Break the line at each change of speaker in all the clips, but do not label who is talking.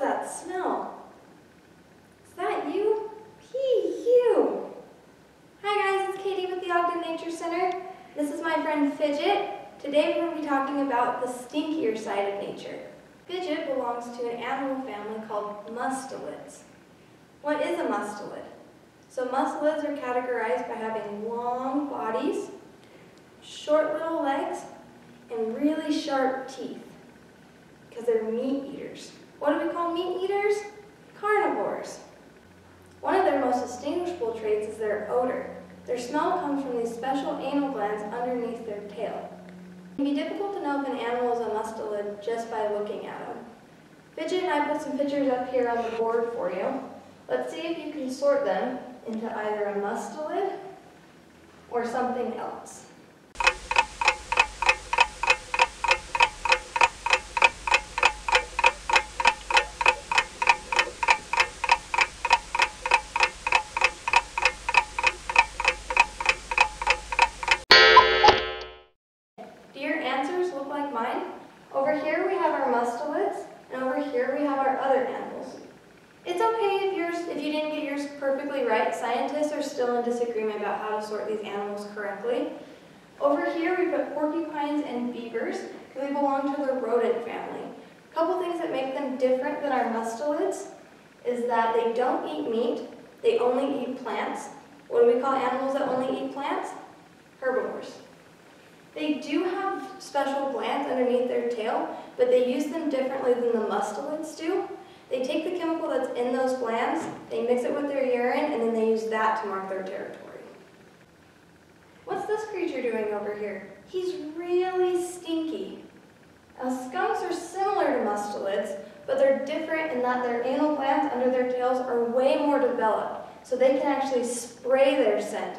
that smell? Is that you? Pee, you. Hi guys, it's Katie with the Ogden Nature Center. This is my friend Fidget. Today we're going to be talking about the stinkier side of nature. Fidget belongs to an animal family called mustelids. What is a mustelid? So mustelids are categorized by having long bodies, short little legs, and really sharp teeth because they're meat eaters. What do we call meat eaters? Carnivores. One of their most distinguishable traits is their odor. Their smell comes from these special anal glands underneath their tail. It can be difficult to know if an animal is a mustelid just by looking at them. Fidget and I put some pictures up here on the board for you. Let's see if you can sort them into either a mustelid or something else. Look like mine? Over here we have our mustelids, and over here we have our other animals. It's okay if yours, if you didn't get yours perfectly right. Scientists are still in disagreement about how to sort these animals correctly. Over here we put porcupines and beavers, they belong to the rodent family. A couple things that make them different than our mustelids is that they don't eat meat, they only eat plants. What do we call animals that only eat plants? Herbivores. They do have special glands underneath their tail, but they use them differently than the mustelids do. They take the chemical that's in those glands, they mix it with their urine, and then they use that to mark their territory. What's this creature doing over here? He's really stinky. Now, skunks are similar to mustelids, but they're different in that their anal glands under their tails are way more developed, so they can actually spray their scent.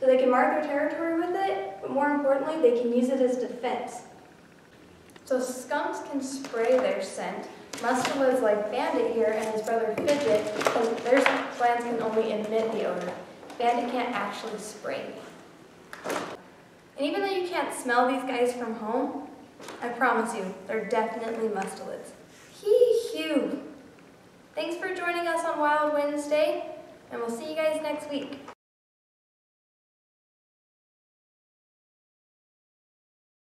So they can mark their territory with it, but more importantly, they can use it as defense. So skunks can spray their scent. Mustelids like Bandit here and his brother Fidget, because their glands can only emit the odor. Bandit can't actually spray. And even though you can't smell these guys from home, I promise you, they're definitely mustelids. Hee hoo! Thanks for joining us on Wild Wednesday, and we'll see you guys next week.